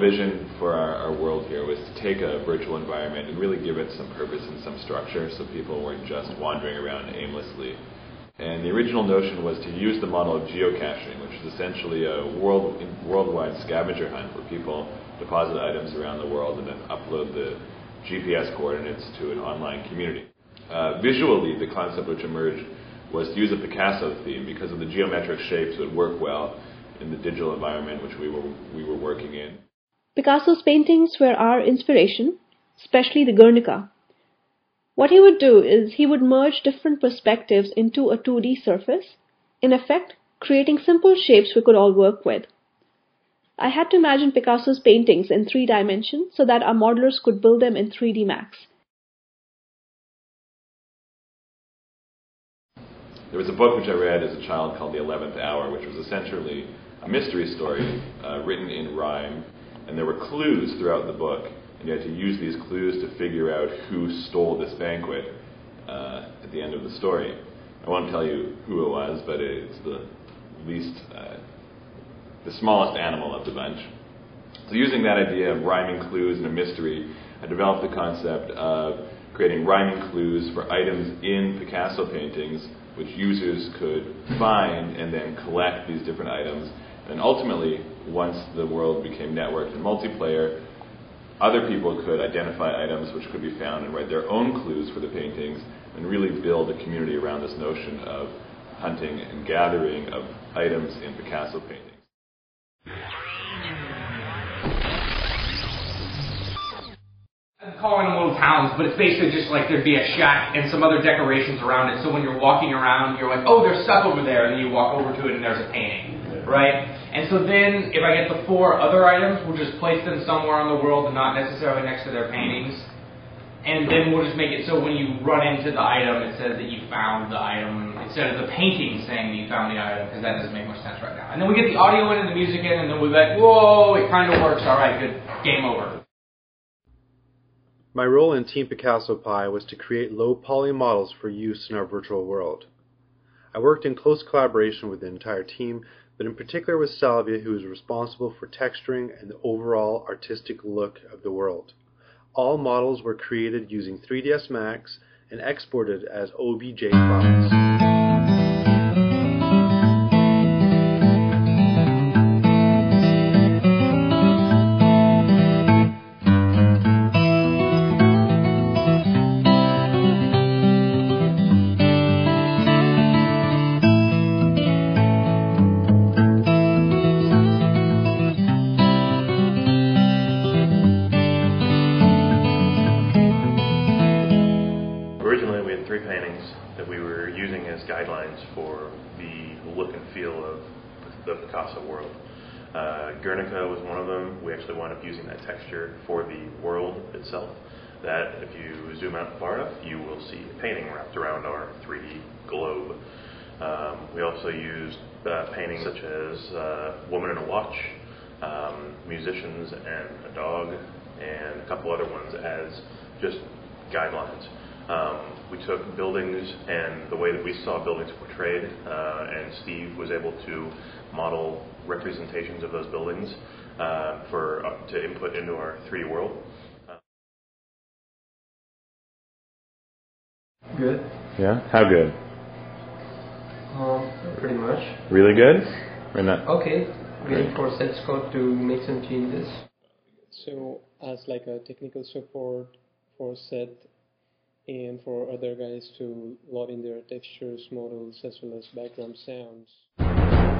Vision for our, our, world here was to take a virtual environment and really give it some purpose and some structure so people weren't just wandering around aimlessly. And the original notion was to use the model of geocaching, which is essentially a world, worldwide scavenger hunt where people deposit items around the world and then upload the GPS coordinates to an online community. Uh, visually, the concept which emerged was to use a Picasso theme because of the geometric shapes that work well in the digital environment which we were, we were working in. Picasso's paintings were our inspiration, especially the Guernica. What he would do is he would merge different perspectives into a 2D surface, in effect, creating simple shapes we could all work with. I had to imagine Picasso's paintings in three dimensions so that our modelers could build them in 3D Max. There was a book which I read as a child called The Eleventh Hour, which was essentially a mystery story uh, written in rhyme, and there were clues throughout the book, and you had to use these clues to figure out who stole this banquet uh, at the end of the story. I won't tell you who it was, but it's the least, uh, the smallest animal of the bunch. So, using that idea of rhyming clues in a mystery, I developed the concept of creating rhyming clues for items in Picasso paintings which users could find and then collect these different items and ultimately, once the world became networked and multiplayer, other people could identify items which could be found and write their own clues for the paintings and really build a community around this notion of hunting and gathering of items in Picasso paintings. I'm calling them little towns, but it's basically just like there'd be a shack and some other decorations around it. So when you're walking around, you're like, oh, there's stuff over there, and then you walk over to it and there's a painting, right? And so then, if I get the four other items, we'll just place them somewhere on the world and not necessarily next to their paintings. And then we'll just make it so when you run into the item, it says that you found the item instead of the painting saying that you found the item, because that doesn't make much sense right now. And then we get the audio in and the music in, and then we're like, whoa, it kind of works. All right, good. Game over. My role in Team Picasso Pi was to create low poly models for use in our virtual world. I worked in close collaboration with the entire team but in particular with Salvia, who is responsible for texturing and the overall artistic look of the world. All models were created using 3ds Max and exported as OBJ files. Guernica was one of them. We actually wound up using that texture for the world itself. That if you zoom out far enough, you will see a painting wrapped around our 3D globe. Um, we also used uh, paintings such as uh, Woman in a Watch, um, Musicians and a Dog, and a couple other ones as just guidelines. Um, we took buildings and the way that we saw buildings portrayed, uh, and Steve was able to model representations of those buildings uh, for uh, to input into our 3D world. Good. Yeah. How good? Um, pretty much. Really good? Or not? Okay. Waiting for SetsCode to make some changes. So, as like a technical support for set and for other guys to load in their textures, models, as well as background sounds.